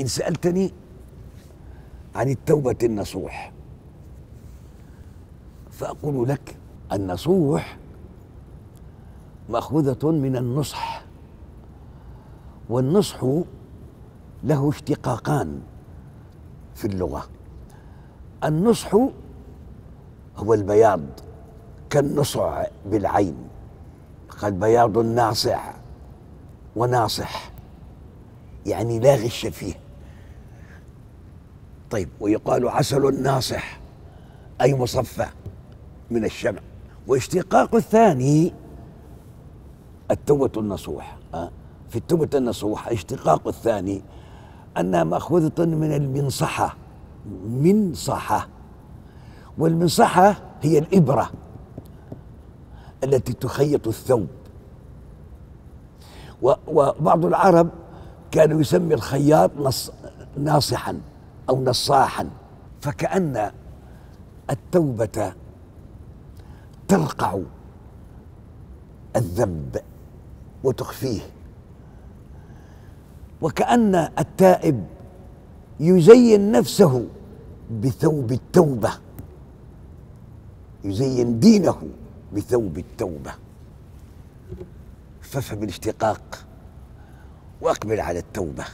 إن سألتني عن التوبة النصوح. فأقول لك النصوح مأخوذة من النصح والنصح له اشتقاقان في اللغة. النصح هو البياض كالنصع بالعين قال بياض ناصع وناصح يعني لا غش فيه. طيب ويقال عسل ناصح أي مصفى من الشمع. واشتقاق الثاني التوبة النصوح في التوبة النصوح اشتقاق الثاني أنها مأخوذة من المنصحة منصحة. والمنصحة هي الإبرة التي تخيط الثوب. وبعض العرب كانوا يسمي الخياط نص ناصحا. أو نصاحا فكأن التوبة ترقع الذنب وتخفيه. وكأن التائب يزين نفسه بثوب التوبة يزين دينه بثوب التوبة. فافهم الاشتقاق وأقبل على التوبة.